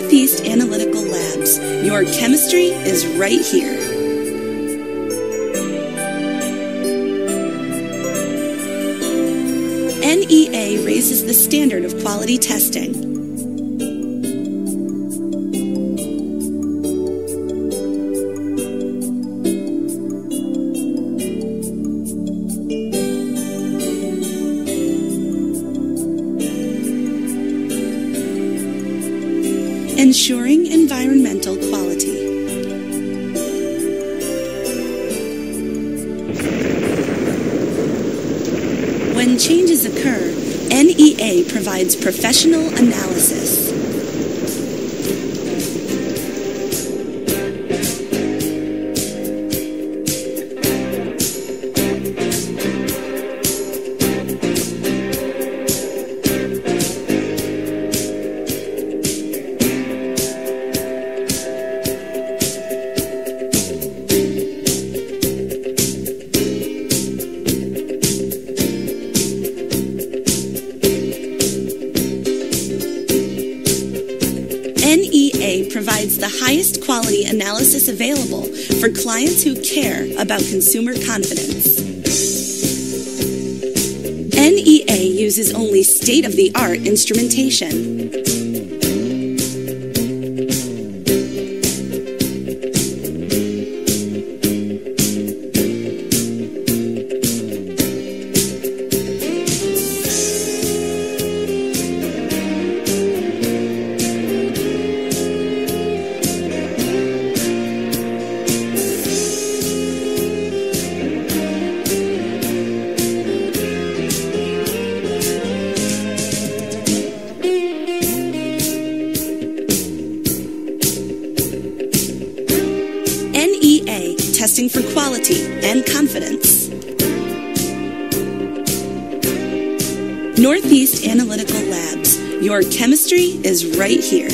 Northeast Analytical Labs. Your chemistry is right here. NEA raises the standard of quality testing. Ensuring environmental quality. When changes occur, NEA provides professional analysis. NEA provides the highest quality analysis available for clients who care about consumer confidence. NEA uses only state of the art instrumentation. NEA, testing for quality and confidence. Northeast Analytical Labs, your chemistry is right here.